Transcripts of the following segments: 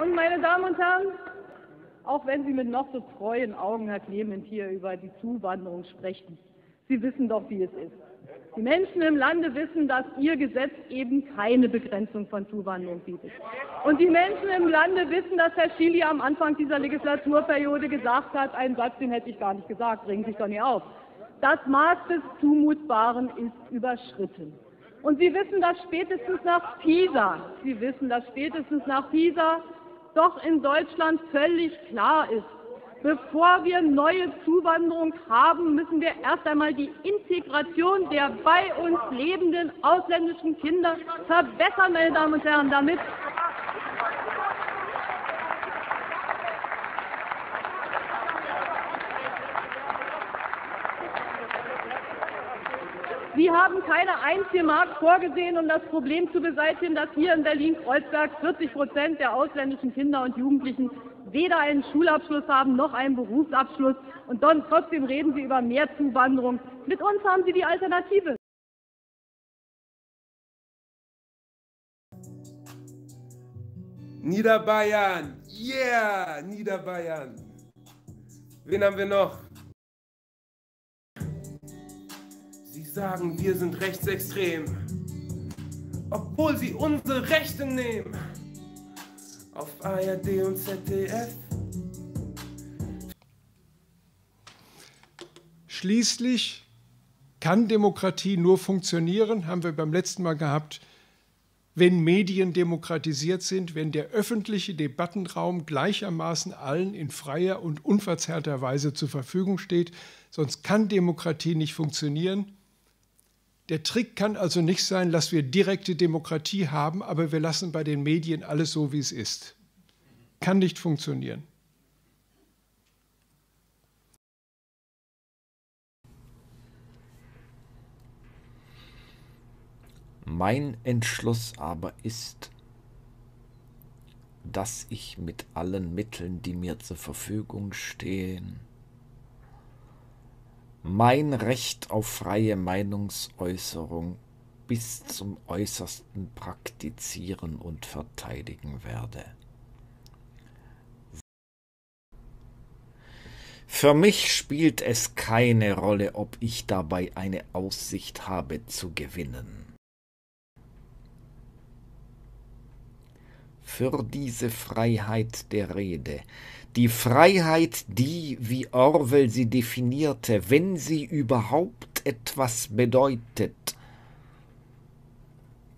Und meine Damen und Herren, auch wenn Sie mit noch so treuen Augen, Herr Clement, hier über die Zuwanderung sprechen, Sie wissen doch, wie es ist. Die Menschen im Lande wissen, dass Ihr Gesetz eben keine Begrenzung von Zuwanderung bietet. Und die Menschen im Lande wissen, dass Herr Schily am Anfang dieser Legislaturperiode gesagt hat, einen Satz, den hätte ich gar nicht gesagt, regen Sie sich doch nicht auf. Das Maß des Zumutbaren ist überschritten. Und Sie wissen das spätestens nach Pisa. Sie wissen das spätestens nach Pisa doch in Deutschland völlig klar ist. Bevor wir neue Zuwanderung haben, müssen wir erst einmal die Integration der bei uns lebenden ausländischen Kinder verbessern, meine Damen und Herren, damit Sie haben keine einzige Mark vorgesehen, um das Problem zu beseitigen, dass hier in Berlin-Kreuzberg 40 Prozent der ausländischen Kinder und Jugendlichen weder einen Schulabschluss haben noch einen Berufsabschluss. Und dann, trotzdem reden Sie über mehr Zuwanderung. Mit uns haben Sie die Alternative. Niederbayern, yeah, Niederbayern. Wen haben wir noch? Sagen, wir sind rechtsextrem, obwohl sie unsere Rechte nehmen. Auf ARD und ZDF. Schließlich kann Demokratie nur funktionieren, haben wir beim letzten Mal gehabt, wenn Medien demokratisiert sind, wenn der öffentliche Debattenraum gleichermaßen allen in freier und unverzerrter Weise zur Verfügung steht. Sonst kann Demokratie nicht funktionieren. Der Trick kann also nicht sein, dass wir direkte Demokratie haben, aber wir lassen bei den Medien alles so, wie es ist. Kann nicht funktionieren. Mein Entschluss aber ist, dass ich mit allen Mitteln, die mir zur Verfügung stehen, mein Recht auf freie Meinungsäußerung bis zum äußersten praktizieren und verteidigen werde. Für mich spielt es keine Rolle, ob ich dabei eine Aussicht habe zu gewinnen. Für diese Freiheit der Rede die Freiheit, die, wie Orwell sie definierte, wenn sie überhaupt etwas bedeutet.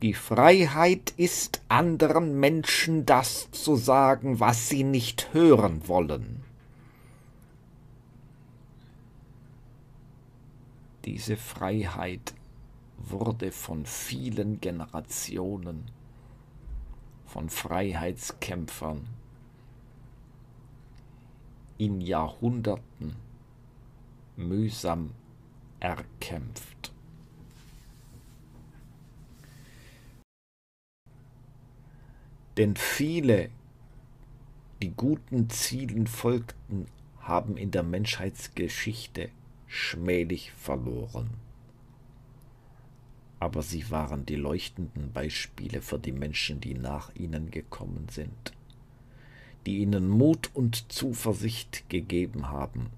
Die Freiheit ist anderen Menschen das zu sagen, was sie nicht hören wollen. Diese Freiheit wurde von vielen Generationen von Freiheitskämpfern in Jahrhunderten mühsam erkämpft. Denn viele, die guten Zielen folgten, haben in der Menschheitsgeschichte schmählich verloren. Aber sie waren die leuchtenden Beispiele für die Menschen, die nach ihnen gekommen sind die ihnen Mut und Zuversicht gegeben haben